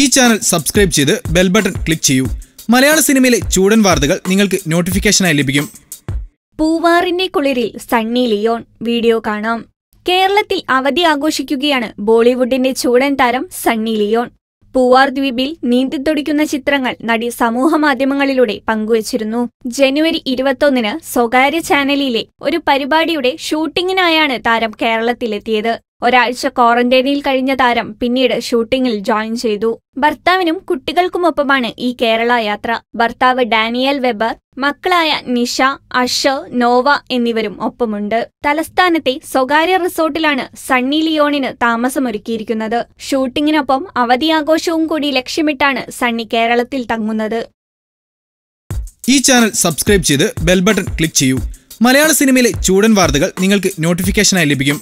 ഈ channel subscribe ചെയ്ത് bell button click ചെയ്യൂ. മലയാള സിനിമയിലെ ചൂടൻ വാർത്തകൾ നിങ്ങൾക്ക് നോട്ടിഫിക്കേഷനായി ലഭിക്കും. പൂവാറിന്റെ കുളിരിൽ സണ്ണി ലിയോൺ വീഡിയോ കാണാം. കേരളത്തിൽ അവധി ആഘോഷിക്കുകയാണ് ബോളിവുഡിന്റെ ചൂടൻ താരം സണ്ണി ലിയോൺ. പൂവാർ ദ്വീപിൽ നീന്തിത്തൊടിക്കുന്ന ചിത്രങ്ങൾ നടി സമൂഹമാധ്യമങ്ങളിലൂടെ പങ്കുവച്ചിരുന്നു. ജനുവരി ഇരുപത്തൊന്നിന് സ്വകാര്യ ചാനലിലെ ഒരു പരിപാടിയുടെ ഷൂട്ടിങ്ങിനായാണ് താരം കേരളത്തിലെത്തിയത്. ഒരാഴ്ച ക്വാറന്റൈനിൽ കഴിഞ്ഞ താരം പിന്നീട് ഷൂട്ടിംഗിൽ ജോയിൻ ചെയ്തു. ഭർത്താവിനും കുട്ടികൾക്കുമൊപ്പമാണ് ഈ കേരള യാത്ര. ഭർത്താവ് ഡാനിയൽ വെബർ മക്കളായ നിഷ അഷ നോവ എന്നിവരും ഒപ്പമുണ്ട്. തലസ്ഥാനത്തെ സ്വകാര്യ റിസോർട്ടിലാണ് സണ്ണി ലിയോണിന് താമസമൊരുക്കിയിരിക്കുന്നത്. ഷൂട്ടിങ്ങിനൊപ്പം അവധി ആഘോഷവും കൂടി ലക്ഷ്യമിട്ടാണ് സണ്ണി കേരളത്തിൽ തങ്ങുന്നത്. ഈ ചാനൽ സബ്സ്ക്രൈബ് ചെയ്ത് ബെൽ ബട്ടൺ ക്ലിക്ക് ചെയ്യൂ. മലയാള സിനിമയിലെ ചൂടൻ വാർത്തകൾ നിങ്ങൾക്ക് നോട്ടിഫിക്കേഷനായി ലഭിക്കും.